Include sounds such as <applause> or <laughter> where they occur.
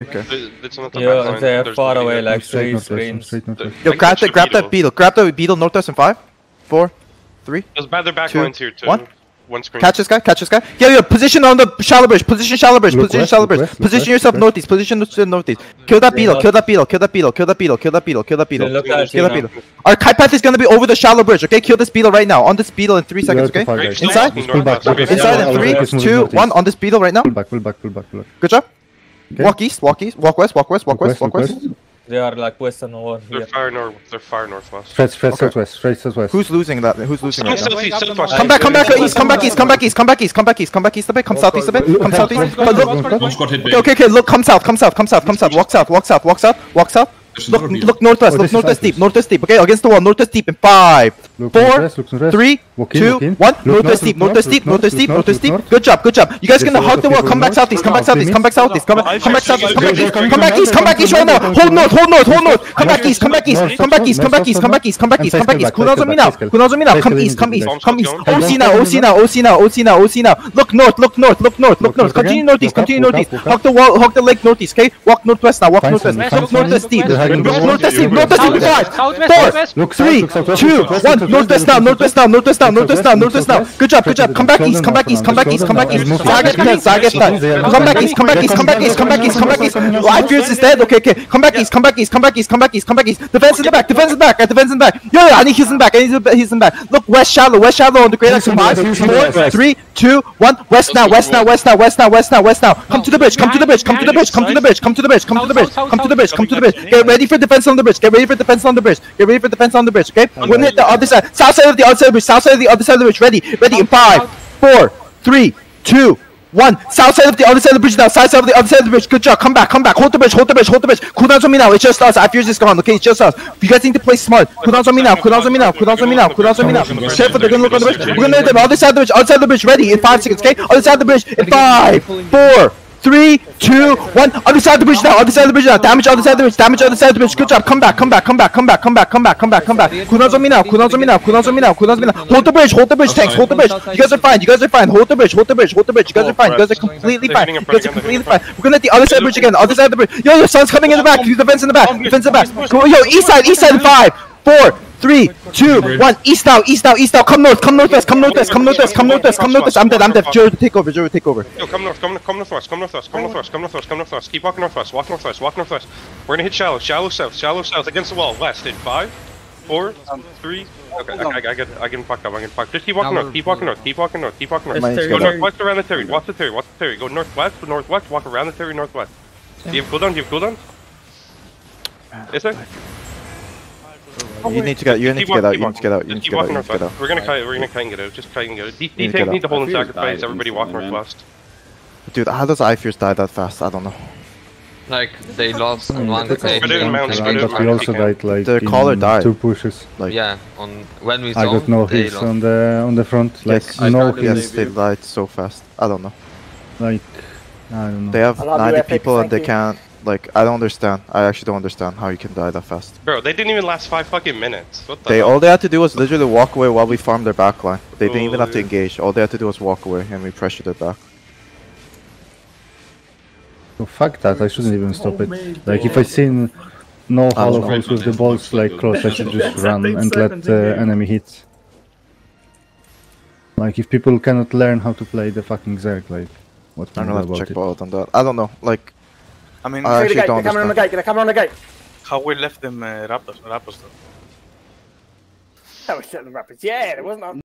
Okay. Th- It's not the Yeah, they're There's far the away, like Straight three screens. straight. Yo, grab catch the, the grab that beetle. beetle. Grab the beetle northwest in five, four, three. There's bad their back Two, lines here too. one. One screen. Catch this guy. Catch this guy. Yeah, yeah. Position on the shallow bridge. Position shallow bridge. Position west, shallow bridge. west, Position west, yourself look northeast. Position to northeast. Kill that beetle. Yeah. Kill that beetle. Kill that beetle. Kill that beetle. Kill that beetle. Kill that beetle. Look at Kill that beetle. Our kite path is gonna be over the shallow bridge. Okay. Kill this beetle right now. On this beetle in three seconds. Okay. far, Great, guys. still Inside? Pull back, northwest. pull back. Okay, Inside Yeah, in yeah, three, yeah, yeah. two, one. On this beetle right now. Pull back, pull back, pull back, pull back. Good job. Okay. Walk east. Walk east. Walk west. Walk west. Walk west. Walk west. They are like western over They're here. far north. They're far northwest. Straight, straight Okay. southwest, straight southwest. Who's losing that? Who's losing Come right now? southeast, southwest. Come back, come back east, come back east, come back east, come back east, come back east, come back east a bit, come oh, southeast a bit, come southeast. But look, One squad hit big. okay, okay, okay, look, come south, come south, come south, come south, walk south, walk south, walk south, walk south. Look, another beetle. look northwest, Oh, look this is northwest deep, northwest deep. Okay, against the wall, northwest deep in five, Look four, northwest. three, Walk in, two, walk in. one. Look north, northwest north, northwest north, deep, look northwest deep. north, look Good job, good job. You guys gonna hug the wall. Come back southeast, come back southeast, come back southeast, come back, come back southeast, come back east, come back east, come back east right now. Hold north, hold north, hold north. Come back east, come back east, come back east, come back east, come back east, come back east, come back east. Knows on me now? Knows on me now? Come east, come east, come east. OC now, OC now, OC now, OC now, OC now. Look north, look north, look north, look north. Continue northeast, continue northeast. Hug the wall, hug the lake northeast. Okay, walk northwest now, walk northwest. some, find Look some. northwest deep. They're hiding Look below. northwest deep, northwest deep. Five, four, three, two, one. Look Northwest now, northwest now, northwest now, northwest now, northwest now. Good job, good job. Come back east, come back east, come back east, come back east. Target that, target that. Come back east, come back east, come back east, come back east, come back east. Life fears is dead. Okay, okay. Come back east, come back east, come back east, come back east, come back east. Defense in the back, defense in the back, defense in the back. Yo, yo, I need he's in the back, I need he's in the back. Look, west shallow, west shallow on the great action. Five, four, three, two, one. West now, west now, west now, west now, west now, west now. Come to the bridge, come to the bridge, come to the bridge, come to the bridge, come to the bridge, come to the bridge, come to the bridge, come to the bridge. Get ready for defense on the bridge. Get ready for defense on the bridge. Get ready for defense on the bridge. Okay, we're gonna hit the other side, south side of the other side of the bridge, south side of the other side of the bridge. Ready, ready in five, four, three, two. One south side of the other side of the bridge now. Side side of the other side of the bridge. Good job. Come back. Come back. Hold the bridge. Hold the bridge. Hold the bridge. Cooldowns on me now. It's just us. iFears is gone. Okay, it's just us. You guys need to play smart. Cooldowns on me now. Cooldowns on me now. Cooldowns on me now. Cooldowns on me now. Careful. They're gonna look on the bridge. We're gonna hit them. Other side of the bridge. Other side of the bridge. Ready in five seconds. Okay. Other side of the bridge in five, four. Three, two, one. Other side of the bridge now. Other side of the bridge now. Damage other side of the bridge. Damage other side of the bridge. Good job. Come back. Come back. Come back. Come back. Come back. Come back. Come back. Come back. Cooldowns on me now. Cooldowns on me now. Cooldowns on me now. Cooldowns on me now. Hold the bridge. Hold the bridge. Tanks. Hold the bridge. You guys are fine. You guys are fine. Hold the bridge. Hold the bridge. Hold the bridge. You guys are fine. You guys are completely fine. You guys are completely fine. We're gonna hit the other side of the bridge again. Other side of the bridge. Yo, your son's coming in the back. Use the fence in the back. Defense in the back. Yo, east side. East side five, four. Three, two, one. East now, east now, east now. Come north, come northwest, come northwest, come northwest, come northwest, come northwest. I'm dead, I'm dead. Joe, take over, Joe, take over. Yo, come north, come, come northwest, come northwest, come northwest, come northwest, come northwest. Keep walking northwest, walk northwest, walk northwest. We're gonna hit shallow, shallow south, shallow south against the wall. West in five, four, three. Okay, I, I, I get, I get fucked up. I get fucked. Just keep walking north, keep walking north, keep walking north, keep walking north. Go Go gonna- northwest around the Terry. What's the Terry? What's the Terry? Go northwest, northwest. Walk around the Terry, northwest. Do you have cooldown? Do you have cooldown? Is there? You need to get, you need to get out, keep you need to get out, you need to get out, you need to get out. We're gonna kite, we're gonna kite and get out. Just kite and get out. D- need to D-Tank need to hold and sacrifice. Everybody walk instantly, man. northwest. Dude, how does iFears die that fast? I don't know. Like they lost on one That's. But it and mounts, came but it back. But we also died like The in caller died. two pushes. Like, Yeah, on when we I got no they hits on the on the front. Like Yes. I no can't hits. yes, they died so fast. I don't know. Like I don't know. They have I love you, 90 people and they can't, like, I don't understand. I actually don't understand how you can die that fast. Bro, they didn't even last five fucking minutes. What the They hell? all they had to do was literally walk away while we farmed their backline. They didn't even have to oh, engage. All they had to do was walk away and we pressured their back. So fuck that. I shouldn't even stop it. Like if I seen no hollow know. holes with the balls like close, I should just <laughs> run and let the enemy hit. Like if people cannot learn how to play the fucking Zerg, like what I can don't I know do how to about check it? bullet on that. I don't know. Like, I mean, I Through the actually gate, don't the camera on the understand. gate, get the camera on the gate. how we left them uh, Raptors, Raptors though. That was shit the rappers. Yeah, there wasn't.